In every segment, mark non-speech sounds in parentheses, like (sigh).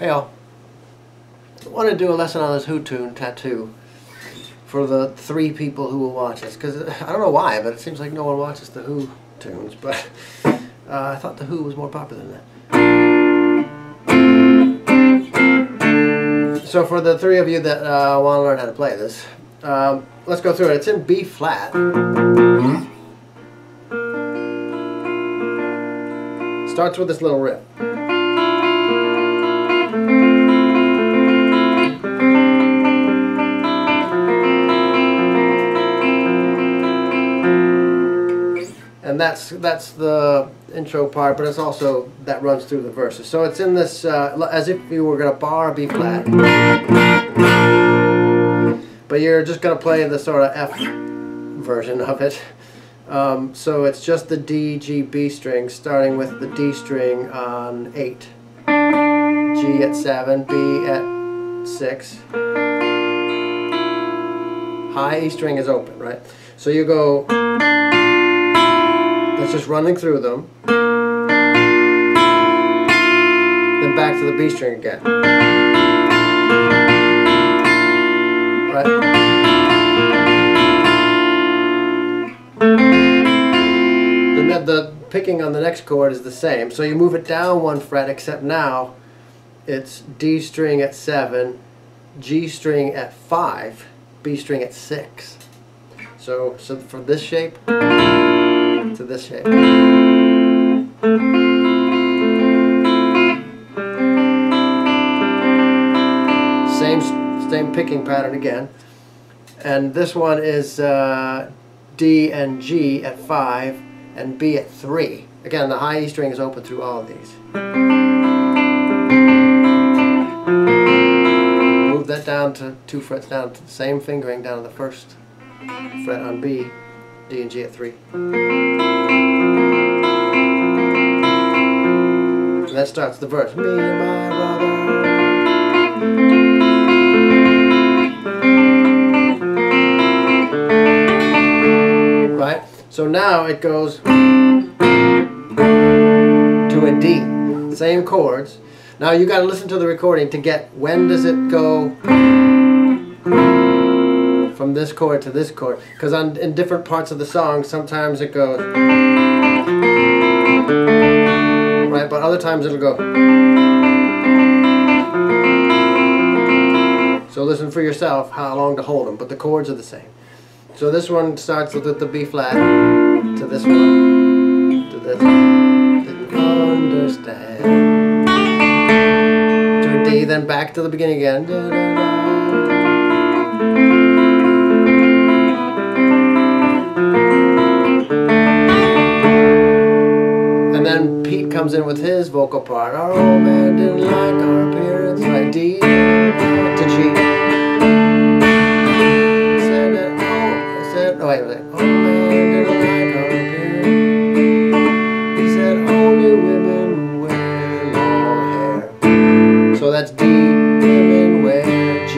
Hey all. I want to do a lesson on this Who tune, Tattoo, for the three people who will watch this. Because I don't know why, but it seems like no one watches the Who tunes. But (laughs) uh, I thought the Who was more popular than that. So for the three of you that uh, want to learn how to play this, um, let's go through it. It's in B flat. Starts with this little riff. And that's that's the intro part, but it's also that runs through the verses. So it's in this uh, as if you were going to bar B flat, but you're just going to play the sort of F version of it. Um, so it's just the D, G, B string, starting with the D string on eight, G at seven, B at six. High E string is open, right? So you go. That's just running through them. Then back to the B string again. Right? The, the picking on the next chord is the same. So you move it down one fret, except now it's D string at 7, G string at 5, B string at 6. So, so for this shape, this shape. Same, same picking pattern again. And this one is uh, D and G at 5 and B at 3. Again, the high E string is open through all of these. Move that down to two frets down to the same fingering down to the first fret on B, D and G at 3. And that starts the verse. Me and my brother. Right? So now it goes to a D. Same chords. Now you got to listen to the recording to get when does it go from this chord to this chord. Because in different parts of the song, sometimes it goes but other times it'll go. So listen for yourself how long to hold them, but the chords are the same. So this one starts with the B flat to this one, to this. Didn't understand. To D, then back to the beginning again. Da, da, da. Comes in with his vocal part. Our old man didn't like our appearance. Right, D to G. Said that, oh, said, oh, wait, wait. Old man didn't like our appearance. He said only women wear long hair. So that's D, women wear G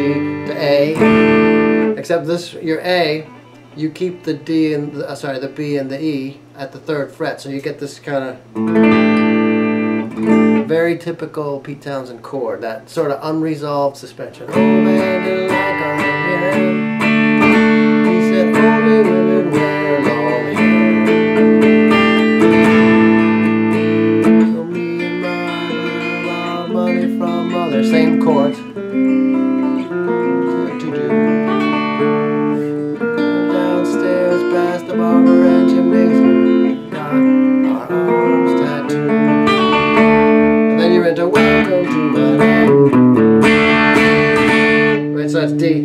to A. Except this, your A, you keep the D and the, uh, sorry, the B and the E at the third fret, so you get this kind of Mm-hmm. very typical Pete Townshend chord, that sort of unresolved suspension. Oh. Same chords. And you're welcome to my life. Right, so that's D.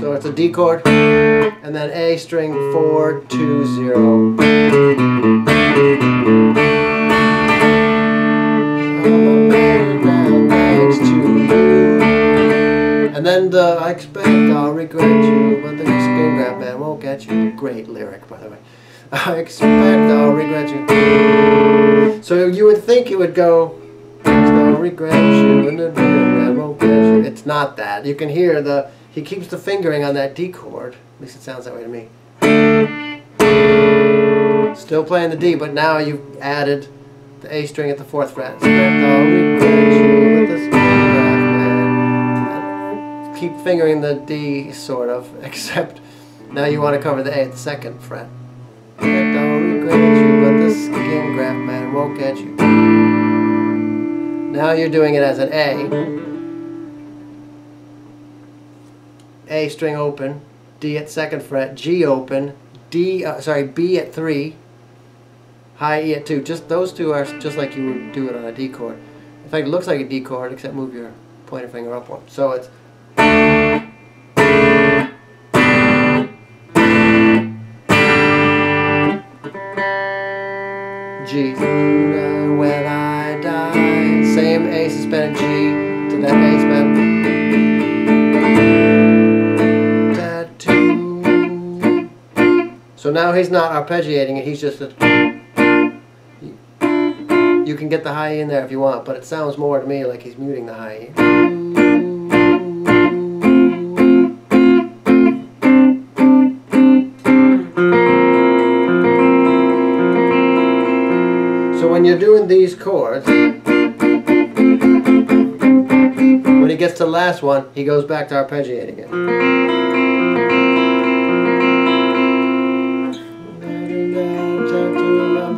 So it's a D chord, and then A string four two zero. A man. And then the I expect I'll regret you, but the skin graft band won't get you. Great lyric, by the way. I expect I'll regret you. So you would think it would go, I'll regret you. It's not that. You can hear the, he keeps the fingering on that D chord. At least it sounds that way to me. Still playing the D, but now you've added the A string at the fourth fret. Keep fingering the D, sort of, (laughs) except now you want to cover the A at the second fret. Regret you, but the skin graft man won't get you. Now you're doing it as an A. A string open, D at second fret, G open, D, uh, sorry, B at three, high E at two. Just those two are just like you would do it on a D chord. In fact, it looks like a D chord, except move your pointer finger up one. So it's G. When I die. Same A suspended G to that A suspended. So now he's not arpeggiating it, he's just a. You can get the high E in there if you want, but it sounds more to me like he's muting the high E. you're doing these chords, when he gets to the last one, he goes back to arpeggiating it.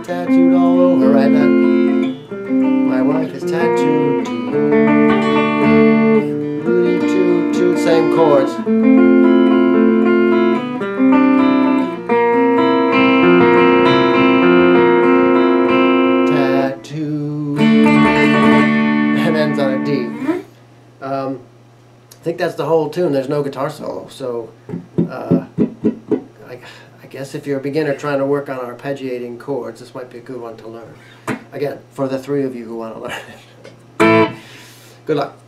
Tattooed right now. My wife is tattooed. Same chords. That's the whole tune. There's no guitar solo, so uh, I, I guess if you're a beginner trying to work on arpeggiating chords, this might be a good one to learn. Again, for the three of you who want to learn it. (laughs) Good luck.